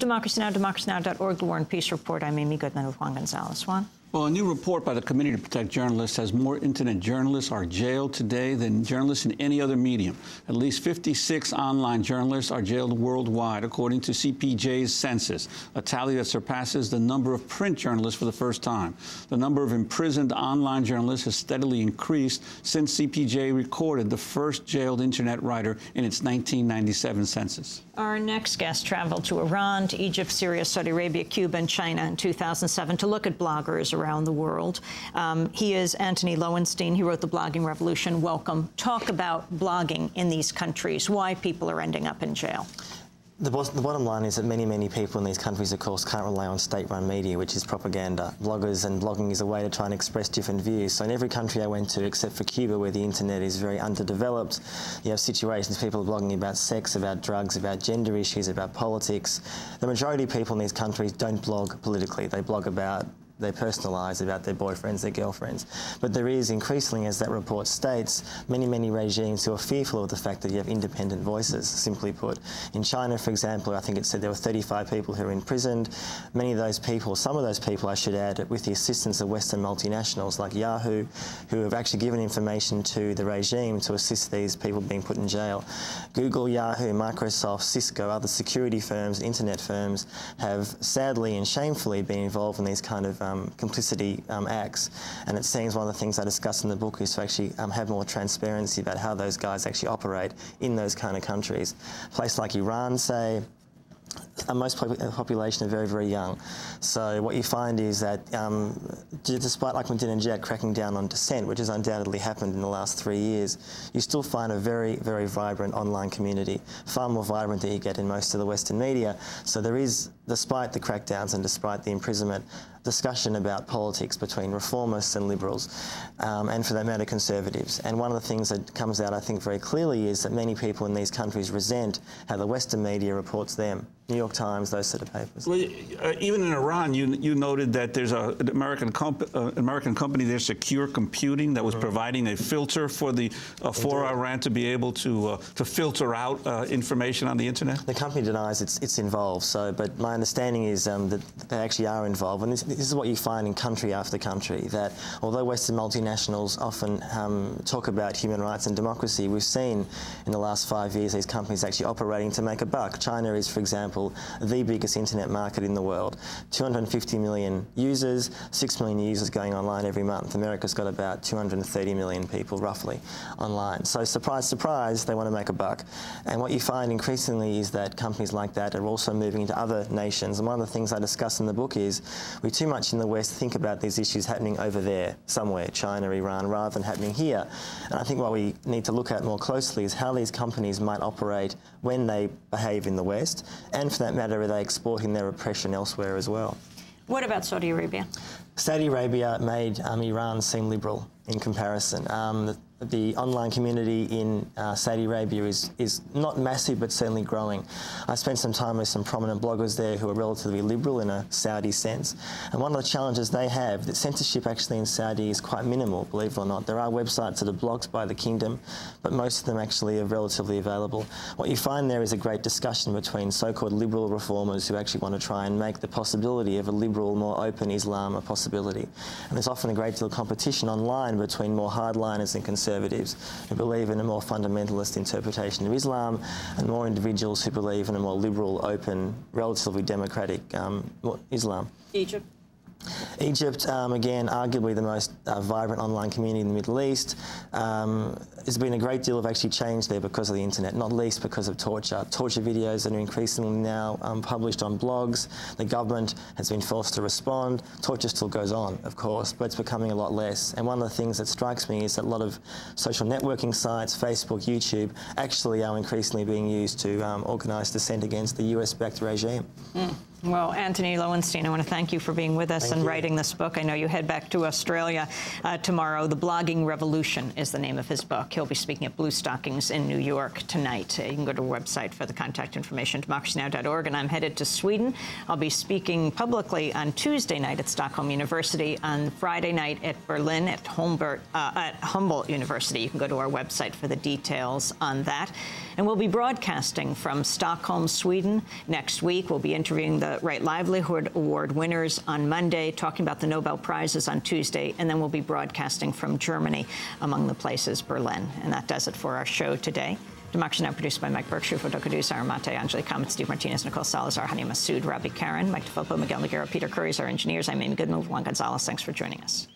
Democracy Now!, democracynow.org, the War and Peace Report. I'm Amy Goodman with Juan Gonzalez. Juan? Well, a new report by the Committee to Protect Journalists says more internet journalists are jailed today than journalists in any other medium. At least 56 online journalists are jailed worldwide, according to CPJ's census, a tally that surpasses the number of print journalists for the first time. The number of imprisoned online journalists has steadily increased since CPJ recorded the first jailed internet writer in its 1997 census. Our next guest traveled to Iran, to Egypt, Syria, Saudi Arabia, Cuba, and China in 2007 to look at bloggers around the world. Um, he is Antony Loewenstein. He wrote The Blogging Revolution. Welcome. Talk about blogging in these countries, why people are ending up in jail. The, the, bottom line is that many, many people in these countries, of course, can't rely on state-run media, which is propaganda. Bloggers and blogging is a way to try and express different views. So in every country I went to, except for Cuba, where the internet is very underdeveloped, you have situations, people are blogging about sex, about drugs, about gender issues, about politics. The majority of people in these countries don't blog politically. They blog about their personal lives, about their boyfriends, their girlfriends. But there is increasingly, as that report states, many, many regimes who are fearful of the fact that you have independent voices, simply put. In China, for example, I think it said there were 35 people who were imprisoned. Many of those people, some of those people, I should add, with the assistance of Western multinationals like Yahoo, who have actually given information to the regime to assist these people being put in jail. Google, Yahoo, Microsoft, Cisco, other security firms, internet firms have sadly and shamefully been involved in these kind of um, complicity um, acts. And it seems one of the things I discuss in the book is to actually um, have more transparency about how those guys actually operate in those kind of countries. A place like Iran, say, most population are very, very young. So what you find is that um, despite like Jack cracking down on dissent, which has undoubtedly happened in the last three years, you still find a very, very vibrant online community, far more vibrant than you get in most of the Western media. So there is, despite the crackdowns and despite the imprisonment, discussion about politics between reformists and liberals, um, and for that matter, conservatives. And one of the things that comes out, I think, very clearly is that many people in these countries resent how the Western media reports them. New York Times, those sort of papers. Well, uh, even in Iran, you you noted that there's a, an American comp uh, American company there, Secure Computing, that was mm. providing a filter for the uh, for Iran to be able to uh, to filter out uh, information on the internet. The company denies it's it's involved. So, but my understanding is um, that they actually are involved, and this, this, is what you find in country after country. That although Western multinationals often um, talk about human rights and democracy, we've seen in the last five years these companies actually operating to make a buck. China is, for example the biggest internet market in the world. 250 million users, 6 million users going online every month. America's got about 230 million people, roughly, online. So surprise, surprise, they want to make a buck. And what you find increasingly is that companies like that are also moving into other nations. And one of the things I discuss in the book is we too much in the West think about these issues happening over there, somewhere, China, Iran, rather than happening here. And I think what we need to look at more closely is how these companies might operate when they behave in the West and and for that matter, are they exporting their oppression elsewhere as well? What about Saudi Arabia? Saudi Arabia made um, Iran seem liberal in comparison. Um, the, the online community in uh, Saudi Arabia is, is not massive but certainly growing. I spent some time with some prominent bloggers there who are relatively liberal in a Saudi sense. And one of the challenges they have, that censorship actually in Saudi is quite minimal, believe it or not. There are websites that are blocked by the kingdom, but most of them actually are relatively available. What you find there is a great discussion between so-called liberal reformers who actually want to try and make the possibility of a liberal, more open Islam a possibility. And there's often a great deal of competition online between more hardliners and conservatives who believe in a more fundamentalist interpretation of Islam and more individuals who believe in a more liberal, open, relatively democratic um, Islam. Egypt. Egypt, um, again, arguably the most uh, vibrant online community in the Middle East. Um, there's been a great deal of actually change there because of the internet, not least because of torture. Torture videos that are increasingly now um, published on blogs. The government has been forced to respond. Torture still goes on, of course, but it's becoming a lot less. And one of the things that strikes me is that a lot of social networking sites, Facebook, YouTube, actually are increasingly being used to um, organise dissent against the US-backed regime. Mm. Well, Antony Loewenstein, I want to thank you for being with us Thank and you. writing this book. I know you head back to Australia uh, tomorrow. The Blogging Revolution is the name of his book. He'll be speaking at Bluestockings in New York tonight. Uh, you can go to our website for the contact information, democracynow.org. And I'm headed to Sweden. I'll be speaking publicly on Tuesday night at Stockholm University, on Friday night at Berlin at, Humboldt, uh, at Humboldt University. You can go to our website for the details on that. And we'll be broadcasting from Stockholm, Sweden. Next week, we'll be interviewing the Uh, right Livelihood Award winners on Monday, talking about the Nobel Prizes on Tuesday, and then we'll be broadcasting from Germany, among the places Berlin. And that does it for our show today. Democracy Now! produced by Mike Berkshire, Fotokadusa, Armate, Anjali Kamat, Steve Martinez, Nicole Salazar, Hany Massoud, Robby Karran, Mike DeFilippo, Miguel Nogueira, Peter Curry our engineers. I'm Amy Goodman, Juan Gonzalez. Thanks for joining us.